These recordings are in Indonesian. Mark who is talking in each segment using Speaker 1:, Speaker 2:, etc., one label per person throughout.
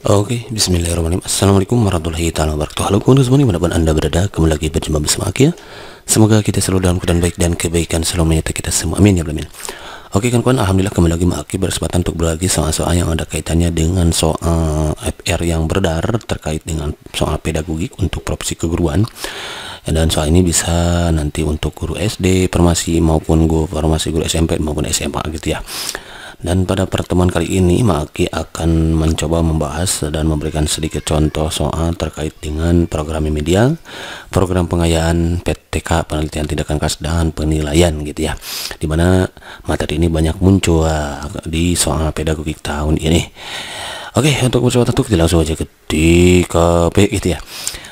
Speaker 1: Oke, bismillahirrahmanirrahim. Assalamualaikum warahmatullahi taala wabarakatuh. Halo kawan semua di mana pun anda berada Kembali lagi berjumpa bersama Aki ya Semoga kita selalu dalam keadaan baik dan kebaikan selalu menyertai kita semua. Amin ya amin Oke kan kawan Alhamdulillah kembali lagi Aki berkesempatan untuk berbagi soal-soal yang ada kaitannya dengan soal FR yang beredar Terkait dengan soal pedagogik untuk profesi keguruan. Dan soal ini bisa nanti untuk guru SD, farmasi maupun guru farmasi guru SMP maupun SMA gitu ya dan pada pertemuan kali ini Maki akan mencoba membahas dan memberikan sedikit contoh soal terkait dengan program media, program pengayaan PTK penelitian tindakan kas dan penilaian gitu ya. Di mana materi ini banyak muncul di soal pedagogik tahun ini. Oke, untuk persoalan itu kita langsung aja ke di ke gitu ya.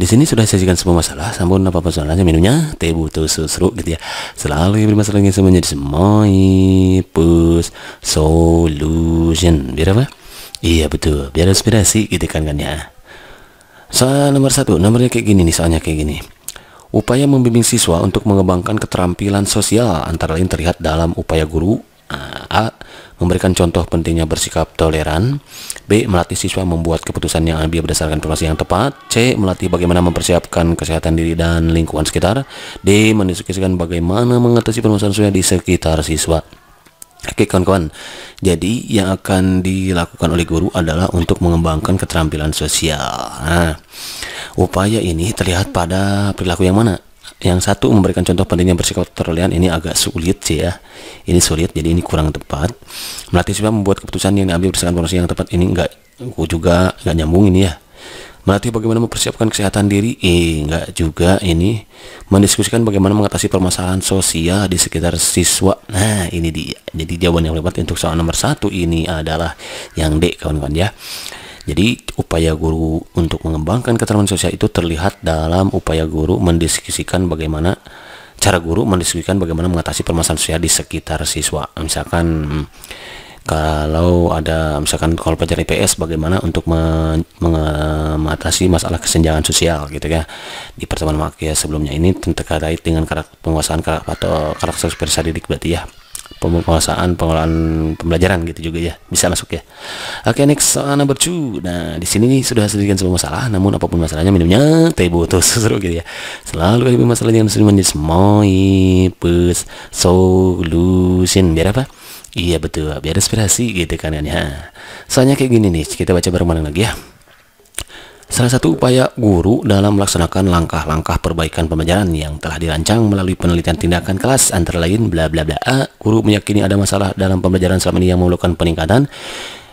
Speaker 1: Di sini sudah sajikan semua masalah, sampun apa masalahnya minumnya teh butuh seru gitu ya. Selalu yang bermasalahnya semuanya di semua pus solution. Biar apa? Iya betul, biar inspirasi gitu kan kan ya. Soal nomor satu, nomornya kayak gini nih, soalnya kayak gini. Upaya membimbing siswa untuk mengembangkan keterampilan sosial antara lain terlihat dalam upaya guru A. Memberikan contoh pentingnya bersikap toleran B. Melatih siswa membuat keputusan yang ambil berdasarkan informasi yang tepat C. Melatih bagaimana mempersiapkan kesehatan diri dan lingkungan sekitar D. Mendiskusikan bagaimana mengatasi permasalahan sosial di sekitar siswa Oke kawan-kawan, jadi yang akan dilakukan oleh guru adalah untuk mengembangkan keterampilan sosial. Nah, upaya ini terlihat pada perilaku yang mana? Yang satu memberikan contoh pentingnya bersikap terlihat ini agak sulit sih ya. Ini sulit jadi ini kurang tepat. Melatih siswa membuat keputusan yang diambil berdasarkan informasi yang tepat ini enggak juga enggak nyambung ini ya. Melatih bagaimana mempersiapkan kesehatan diri? Eh enggak juga ini. Mendiskusikan bagaimana mengatasi permasalahan sosial di sekitar siswa. Nah ini dia. Jadi jawaban yang tepat untuk soal nomor satu ini adalah yang D kawan-kawan ya jadi upaya guru untuk mengembangkan keterampilan sosial itu terlihat dalam upaya guru mendiskusikan bagaimana cara guru mendiskusikan bagaimana mengatasi permasalahan sosial di sekitar siswa. Misalkan kalau ada misalkan kalau pelajaran IPS bagaimana untuk mengatasi masalah kesenjangan sosial gitu ya di pertemuan makia sebelumnya ini terkait dengan karakter penguasaan karakter atau karakter didik berarti ya penguasaan pengelolaan pembelajaran gitu juga ya. Bisa masuk ya. Oke okay, next soal number two. Nah di sini nih sudah sedikit semua masalah namun apa pun masalahnya minumnya teh butuh seru gitu ya. Selalu ada masalah yang sering menjadi plus solution. Biar apa? Iya betul. Biar inspirasi gitu kan ya. Soalnya kayak gini nih kita baca bareng-bareng lagi ya Salah satu upaya guru dalam melaksanakan langkah-langkah perbaikan pembelajaran yang telah dirancang melalui penelitian tindakan kelas antara lain bla bla bla A. Guru meyakini ada masalah dalam pembelajaran selama ini yang memerlukan peningkatan.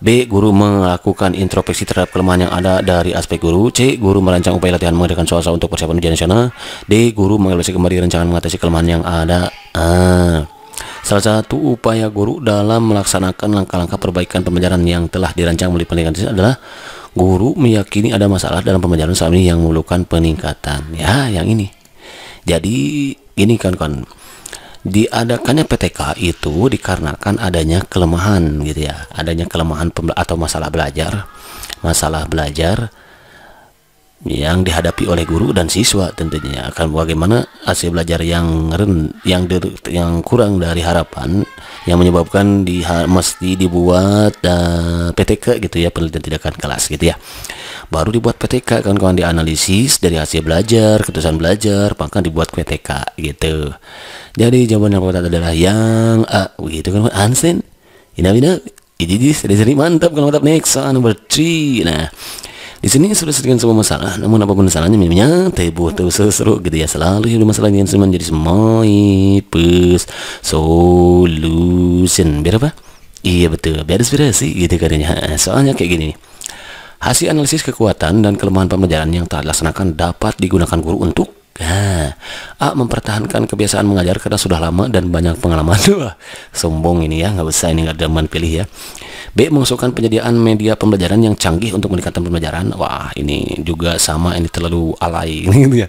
Speaker 1: B. Guru melakukan introspeksi terhadap kelemahan yang ada dari aspek guru. C. Guru merancang upaya latihan mengadakan soal-soal untuk persiapan ujian nasional. D. Guru mengevaluasi kembali rancangan mengatasi kelemahan yang ada. A. Salah satu upaya guru dalam melaksanakan langkah-langkah perbaikan pembelajaran yang telah dirancang melalui penelitian adalah Guru meyakini ada masalah dalam pembelajaran selama ini yang memerlukan peningkatan. Ya, yang ini. Jadi, ini kan kan diadakannya PTK itu dikarenakan adanya kelemahan gitu ya. Adanya kelemahan atau masalah belajar. Masalah belajar yang dihadapi oleh guru dan siswa tentunya. Akan bagaimana hasil belajar yang ren, yang yang kurang dari harapan yang menyebabkan di mesti dibuat uh, eh, PTK gitu ya penelitian tindakan kelas gitu ya. Baru dibuat PTK kawan-kawan dianalisis dari hasil belajar keputusan belajar bahkan dibuat PTK gitu. Jadi jawaban yang pertama adalah yang A gitu kan Hansen ini ini ini mantap kalau mantap next soal nomor 3 nah di sini sudah sedikit semua masalah, namun apa pun masalahnya minumnya teh butuh seseru gitu ya. Selalu hidup masalah yang menjadi semua plus solution. Biar apa? Iya betul, biar inspirasi gitu katanya. Soalnya kayak gini Hasil analisis kekuatan dan kelemahan pembelajaran yang telah dilaksanakan dapat digunakan guru untuk Nah, A mempertahankan kebiasaan mengajar karena sudah lama dan banyak pengalaman. Sombong ini ya, nggak usah ini nggak ada pilih ya. B. Mengusulkan penyediaan media pembelajaran yang canggih untuk meningkatkan pembelajaran. Wah, ini juga sama, ini terlalu alay gitu ya.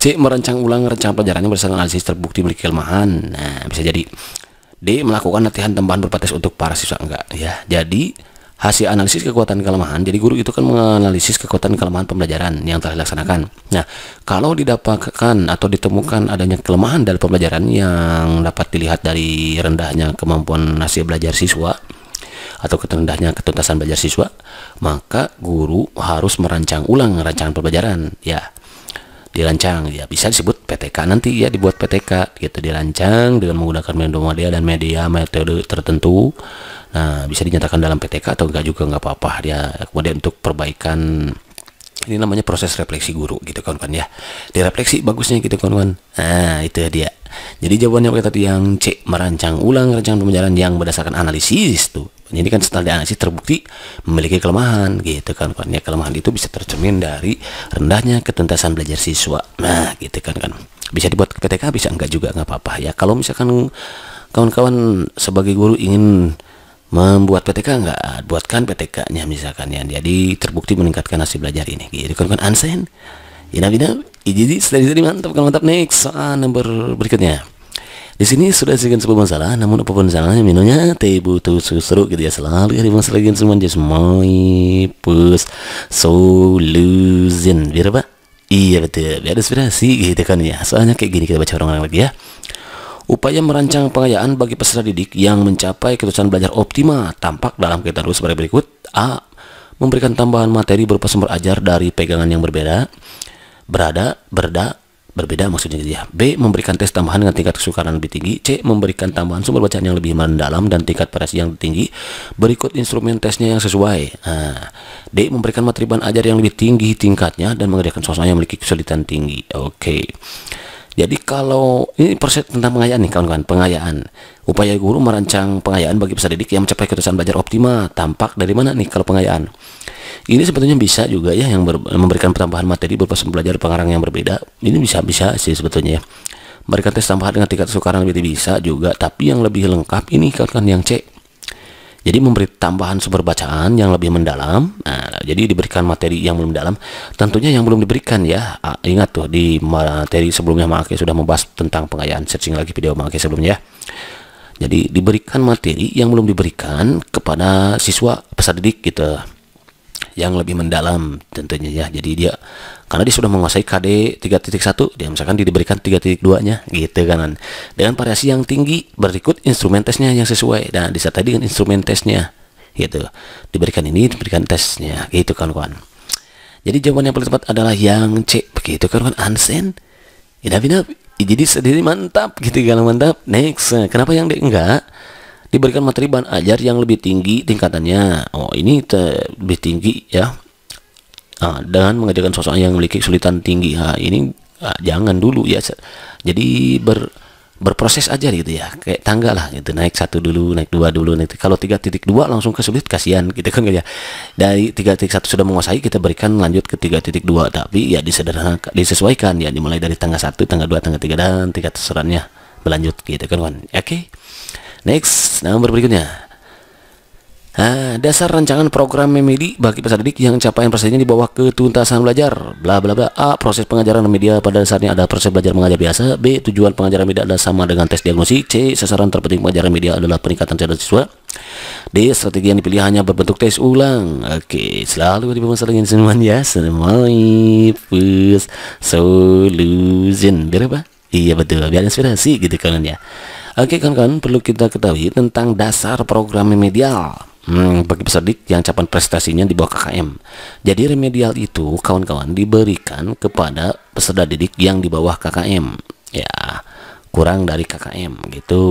Speaker 1: C. Merancang ulang rencana pelajarannya berdasarkan analisis terbukti memiliki kelemahan. Nah, bisa jadi. D. Melakukan latihan tambahan berupa tes untuk para siswa. Enggak, ya. Jadi, hasil analisis kekuatan kelemahan. Jadi guru itu kan menganalisis kekuatan kelemahan pembelajaran yang telah dilaksanakan. Nah, kalau didapatkan atau ditemukan adanya kelemahan dalam pembelajaran yang dapat dilihat dari rendahnya kemampuan hasil belajar siswa, atau terendahnya ketuntasan belajar siswa, maka guru harus merancang ulang rancangan pembelajaran ya. Dirancang ya bisa disebut PTK nanti ya dibuat PTK gitu dirancang dengan menggunakan media dan media metode tertentu. Nah, bisa dinyatakan dalam PTK atau enggak juga enggak apa-apa dia. Kemudian untuk perbaikan ini namanya proses refleksi guru gitu kawan-kawan ya. Direfleksi bagusnya gitu kawan-kawan. Nah itu dia. Jadi jawabannya pakai tadi yang C merancang ulang rancangan pembelajaran yang berdasarkan analisis tuh. Jadi kan setelah dianalisis terbukti memiliki kelemahan gitu kan kawan ya. Kelemahan itu bisa tercermin dari rendahnya ketuntasan belajar siswa. Nah gitu kan kan bisa dibuat ke PTK bisa enggak juga enggak apa-apa ya. Kalau misalkan kawan-kawan sebagai guru ingin membuat PTK enggak buatkan PTK-nya misalkan ya. Jadi terbukti meningkatkan hasil belajar ini. Gitu kan kan ansen. Ya bina jadi setelah itu mantap kan mantap. Next soal nomor berikutnya. Di sini sudah sekian sebuah masalah namun apa pun salahnya minumnya teh butuh seru gitu ya. Selalu ada masalah lagi semua just my push solution. Biar apa? Iya betul. Biar inspirasi gitu kan ya. Soalnya kayak gini kita baca orang-orang lagi ya Upaya merancang pengayaan bagi peserta didik yang mencapai keputusan belajar optimal tampak dalam kaitan sebagai berikut. A. Memberikan tambahan materi berupa sumber ajar dari pegangan yang berbeda, berada, berda, berbeda maksudnya gitu ya. B. Memberikan tes tambahan dengan tingkat kesukaran lebih tinggi. C. Memberikan tambahan sumber bacaan yang lebih mendalam dan tingkat variasi yang tinggi. Berikut instrumen tesnya yang sesuai. Nah, D. Memberikan materi bahan ajar yang lebih tinggi tingkatnya dan mengerjakan suasana yang memiliki kesulitan tinggi. Oke. Okay. Jadi kalau ini proses tentang pengayaan nih kawan-kawan, pengayaan. Upaya guru merancang pengayaan bagi peserta didik yang mencapai keputusan belajar optimal. Tampak dari mana nih kalau pengayaan? Ini sebetulnya bisa juga ya yang memberikan pertambahan materi berupa belajar pengarang yang berbeda. Ini bisa-bisa sih sebetulnya ya. Memberikan tes tambahan dengan tingkat kesukaran lebih bisa juga, tapi yang lebih lengkap ini kawan-kawan yang C jadi memberi tambahan sumber bacaan yang lebih mendalam. Nah, jadi diberikan materi yang belum dalam. Tentunya yang belum diberikan ya. Ah, ingat tuh di materi sebelumnya Maki sudah membahas tentang pengayaan. Searching lagi video Maki sebelumnya. Jadi diberikan materi yang belum diberikan kepada siswa peserta didik gitu yang lebih mendalam tentunya ya jadi dia karena dia sudah menguasai KD 3.1 dia misalkan diberikan 3.2 nya gitu kan dengan variasi yang tinggi berikut instrumen tesnya yang sesuai. Dan disertai dengan instrumen tesnya gitu. Diberikan ini diberikan tesnya gitu kan kawan jadi jawaban yang paling tepat adalah yang C begitu kan kawan Ansen. Ya jadi sendiri mantap gitu kan mantap. Next kenapa yang D? Enggak. Diberikan materi bahan ajar yang lebih tinggi tingkatannya. Oh, ini lebih tinggi ya. Nah, dengan mengajarkan sosok yang memiliki kesulitan tinggi. Nah, ini nah, jangan dulu ya. Jadi ber berproses aja gitu ya kayak tangga lah gitu naik satu dulu naik dua dulu naik kalau tiga titik dua langsung kesulit kasihan gitu kan ya dari tiga titik satu sudah menguasai kita berikan lanjut ke tiga titik dua tapi ya disederhanakan disesuaikan ya dimulai dari tangga satu tangga dua tangga tiga dan tingkat terserahnya berlanjut gitu kan kan oke okay? Next, nomor berikutnya. Nah, dasar rancangan program memedi bagi peserta didik yang capaian prestasinya di bawah ketuntasan belajar. Bla bla bla. A. Proses pengajaran media pada dasarnya ada proses belajar mengajar biasa. B. Tujuan pengajaran media adalah sama dengan tes diagnosis. C. Sasaran terpenting pengajaran media adalah peningkatan cerdas siswa. D. Strategi yang dipilih hanya berbentuk tes ulang. Oke, selalu di permasalahan semuanya ya. Semua first solution. Biar? Iya betul, biar inspirasi gitu kan ya. Oke kan-kan perlu kita ketahui tentang dasar program remedial hmm, bagi peserta yang capaian prestasinya di bawah KKM. Jadi remedial itu kawan-kawan diberikan kepada peserta didik yang di bawah KKM. Ya, kurang dari KKM gitu.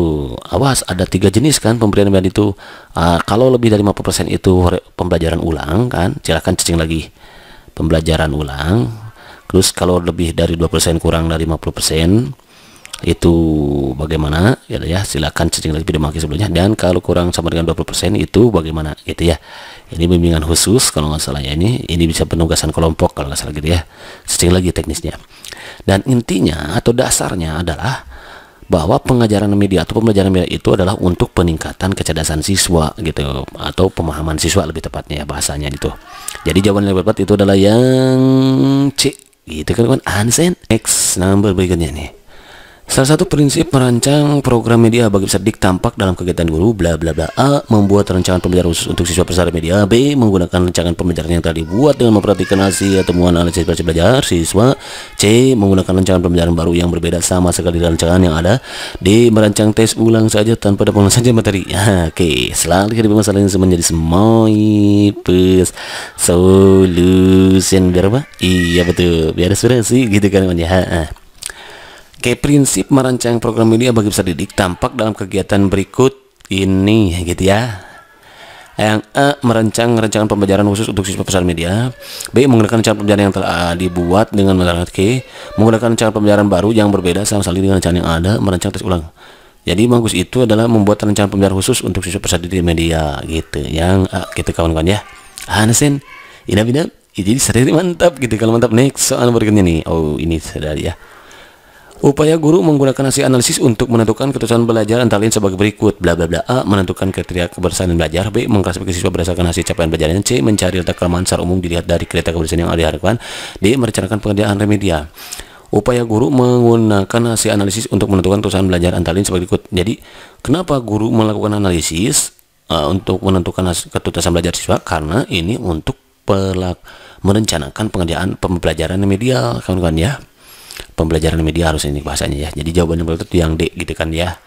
Speaker 1: Awas ada tiga jenis kan pemberian remedial itu. Uh, kalau lebih dari 50% itu pembelajaran ulang kan, silakan cacing lagi pembelajaran ulang. Terus kalau lebih dari 20% kurang dari 50% itu bagaimana ya, ya. Silakan cacing lagi video maki sebelumnya. Dan kalau kurang sama dengan 20% itu bagaimana gitu ya. Ini bimbingan khusus kalau nggak salah ya. Ini ini bisa penugasan kelompok kalau nggak salah gitu ya. Cacing lagi teknisnya. Dan intinya atau dasarnya adalah bahwa pengajaran media atau pembelajaran media itu adalah untuk peningkatan kecerdasan siswa gitu. Atau pemahaman siswa lebih tepatnya ya bahasanya itu jadi jawaban yang tepat itu adalah yang C. Gitu kan kan Hansen X number berikutnya nih Salah satu prinsip merancang program media bagi peserta tampak dalam kegiatan guru bla bla bla A. Membuat rancangan pembelajaran khusus untuk siswa peserta media B. Menggunakan rancangan pembelajaran yang telah dibuat dengan memperhatikan hasil temuan analisis baca belajar siswa C. Menggunakan rancangan pembelajaran baru yang berbeda sama sekali dari rancangan yang ada D. Merancang tes ulang saja tanpa ada pengulangan materi Oke, okay. selalu hari permasalahan yang menjadi semua solution biar apa? Iya betul, biar sih gitu kan ya. Kayak prinsip merancang program media bagi peserta didik tampak dalam kegiatan berikut ini gitu ya. Yang A. Merancang rancangan pembelajaran khusus untuk siswa peserta media B. Menggunakan rancangan pembelajaran yang telah dibuat dengan menggunakan K. Menggunakan rancangan pembelajaran baru yang berbeda sama sekali dengan rancangan yang ada Merancang tes ulang Jadi bagus itu adalah membuat rancangan pembelajaran khusus untuk siswa peserta didik media gitu Yang A. Kita kawan-kawan ya Anasen Ina-ina Jadi sering mantap gitu Kalau mantap next soal berikutnya nih Oh ini sudah ya Upaya guru menggunakan hasil analisis untuk menentukan keputusan belajar antara lain sebagai berikut. Bla bla bla. A. Menentukan kriteria keberhasilan belajar. B. Mengklasifikasi siswa berdasarkan hasil capaian belajarnya. C. Mencari letak kelemahan secara umum dilihat dari kriteria keberhasilan yang diharapkan. D. Merencanakan pengerjaan remedial. Upaya guru menggunakan hasil analisis untuk menentukan keputusan belajar antara lain sebagai berikut. Jadi, kenapa guru melakukan analisis uh, untuk menentukan keputusan belajar siswa? Karena ini untuk pelak merencanakan pengerjaan pembelajaran remedial, kawan-kawan ya pembelajaran media harus ini bahasanya ya. Jadi jawaban yang itu yang D gitu kan ya.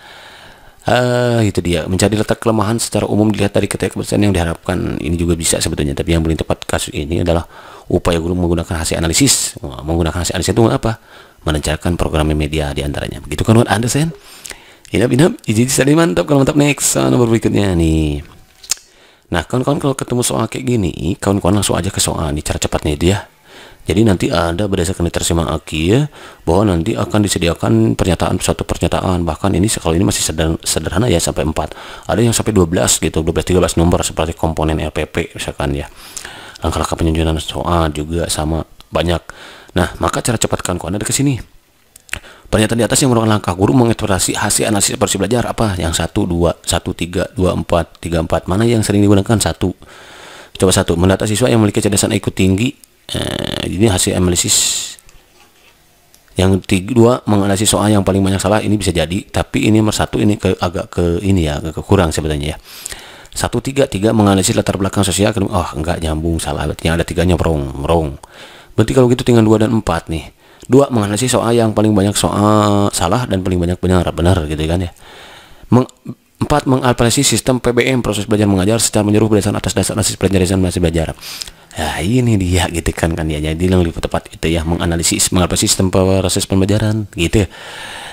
Speaker 1: Uh, itu dia. Mencari letak kelemahan secara umum dilihat dari ketika kebersihan yang diharapkan. Ini juga bisa sebetulnya tapi yang paling tepat kasus ini adalah upaya guru menggunakan hasil analisis. Menggunakan hasil analisis itu apa? Melancarkan program media di antaranya begitu kan anda sen? Inap inap. Izin tadi mantap. Kalau mantap next. Nomor berikutnya nih. Nah kawan-kawan kalau ketemu soal kayak gini kawan-kawan langsung aja ke soal ini cara cepatnya itu ya jadi nanti ada berdasarkan literasi ya bahwa nanti akan disediakan pernyataan satu pernyataan bahkan ini kalau ini masih sederhana ya sampai 4. Ada yang sampai 12 gitu, 12 13 nomor seperti komponen LPP misalkan ya. Langkah-langkah penyusunan soal juga sama banyak. Nah, maka cara cepatkan kok Anda ke sini. Pernyataan di atas yang merupakan langkah guru mengeksplorasi hasil analisis versi belajar apa? Yang 1 2 1 3 2 4 3 4. Mana yang sering digunakan? Satu. Coba satu, mendata siswa yang memiliki kecerdasan IQ tinggi eh, ini hasil analisis. Yang kedua menganalisis soal yang paling banyak salah ini bisa jadi. Tapi ini nomor satu ini ke agak ke ini ya agak kurang sebenarnya ya. Satu tiga tiga menganalisis latar belakang sosial oh enggak nyambung salah. Berarti yang ada tiganya wrong wrong berarti kalau gitu tinggal dua dan empat nih. Dua menganalisis soal yang paling banyak soal salah dan paling banyak benar benar gitu kan ya. Meng, empat menganalisis sistem PBM proses belajar mengajar secara menyeluruh berdasarkan atas dasar analisis pelajaran masih belajar Nah ini dia gitu kan kan ya jadi lebih tepat itu ya menganalisis mengapa sistem proses pembelajaran gitu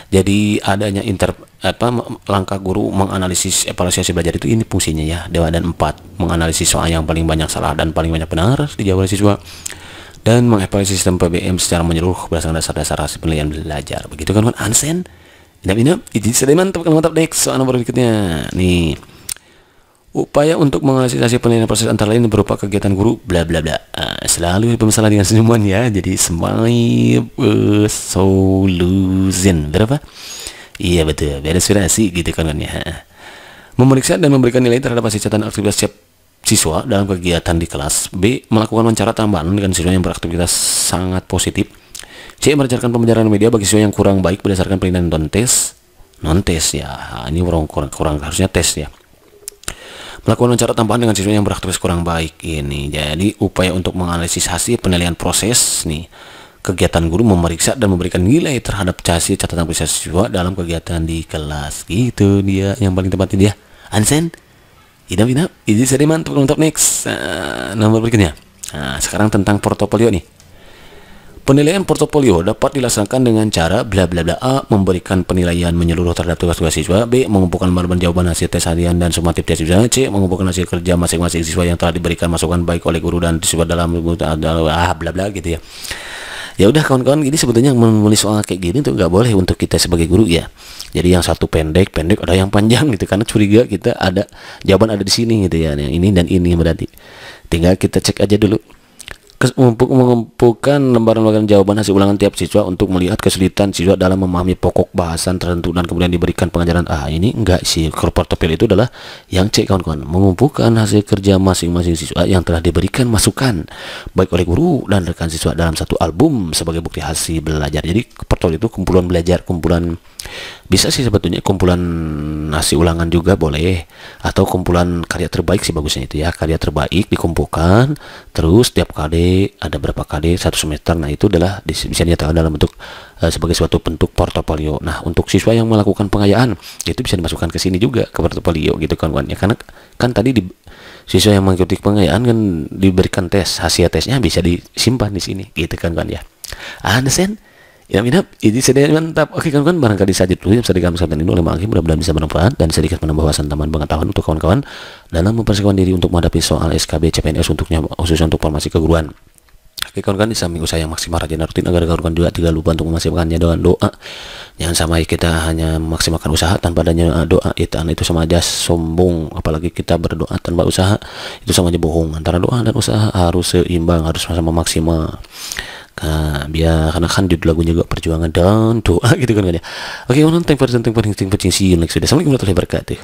Speaker 1: jadi adanya inter apa langkah guru menganalisis evaluasi belajar itu ini fungsinya ya. Dewa dan empat menganalisis soal yang paling banyak salah dan paling banyak benar dijawab siswa. Dan mengevaluasi sistem PBM secara menyeluruh berdasarkan dasar-dasar hasil penilaian belajar. Begitu kan kan Ansen inap inap ini sudah mantap kan mantap next soal nomor berikutnya. Nih Upaya untuk menganalisis penilaian proses antara lain berupa kegiatan guru bla bla bla. Uh, selalu bermasalah dengan senyuman ya. Jadi smile uh, solution berapa? Iya betul. Beres sih gitu kan ya. Memeriksa dan memberikan nilai terhadap hasil catatan aktivitas siap siswa dalam kegiatan di kelas. B. Melakukan wawancara tambahan dengan siswa yang beraktivitas sangat positif. C. Merencanakan pembelajaran media bagi siswa yang kurang baik berdasarkan penilaian non tes. Non tes ya. Ini kurang kurang, kurang harusnya tes ya melakukan wawancara tambahan dengan siswa yang beraktivitas kurang baik ini. Jadi upaya untuk menganalisis hasil penilaian proses nih kegiatan guru memeriksa dan memberikan nilai terhadap hasil catatan proses siswa dalam kegiatan di kelas. Gitu dia yang paling tepat dia Ansen? Idam idam? Ini saya mantap untuk next. Uh, nomor berikutnya. Nah sekarang tentang portofolio nih Penilaian portofolio dapat dilaksanakan dengan cara bla bla bla A memberikan penilaian menyeluruh terhadap tugas-tugas siswa, B mengumpulkan marban jawaban hasil tes harian dan sumatif tes siswa, C mengumpulkan hasil kerja masing-masing siswa yang telah diberikan masukan baik oleh guru dan siswa dalam ah bla bla gitu ya. Ya udah kawan-kawan ini sebetulnya menulis soal kayak gini tuh nggak boleh untuk kita sebagai guru ya. Jadi yang satu pendek, pendek ada yang panjang gitu karena curiga kita ada jawaban ada di sini gitu ya. Yang ini dan ini berarti. Tinggal kita cek aja dulu mengumpulkan lembaran-lembaran jawaban hasil ulangan tiap siswa untuk melihat kesulitan siswa dalam memahami pokok bahasan tertentu dan kemudian diberikan pengajaran. Ah ini enggak sih. Portfolio itu adalah yang cek kawan-kawan. Mengumpulkan hasil kerja masing-masing siswa yang telah diberikan masukan baik oleh guru dan rekan siswa dalam satu album sebagai bukti hasil belajar. Jadi portfolio itu kumpulan belajar kumpulan bisa sih sebetulnya kumpulan hasil ulangan juga boleh atau kumpulan karya terbaik sih bagusnya itu ya. Karya terbaik dikumpulkan terus tiap kali ada berapa kali satu semester nah itu adalah bisa dinyatakan dalam bentuk uh, sebagai suatu bentuk portofolio. Nah untuk siswa yang melakukan pengayaan itu bisa dimasukkan ke sini juga ke portofolio gitu kan kawan ya karena kan tadi di siswa yang mengikuti pengayaan kan diberikan tes hasil tesnya bisa disimpan di sini gitu kan kawan ya. Understand Ya minap, ini sedikit mantap. Oke kan barangkali saja dulu yang bisa digambarkan ini oleh Maki mudah-mudahan bisa bermanfaat dan sedikit menambah wawasan teman pengetahuan untuk kawan-kawan dalam mempersiapkan diri untuk menghadapi soal SKB CPNS untuknya khususnya untuk formasi keguruan. Oke kawan-kawan di samping usaha yang maksimal rajin rutin agar kawan-kawan juga tidak lupa untuk memaksimalkannya dengan doa. Jangan sampai kita hanya memaksimalkan usaha tanpa adanya doa itu itu sama aja sombong apalagi kita berdoa tanpa usaha itu sama aja bohong antara doa dan usaha harus seimbang harus sama-sama maksimal Nah, biar karena kan judul lagunya juga perjuangan dan doa gitu kan ya. Oke, okay, thank you for listening, thank you for see you next video. Assalamualaikum warahmatullahi wabarakatuh.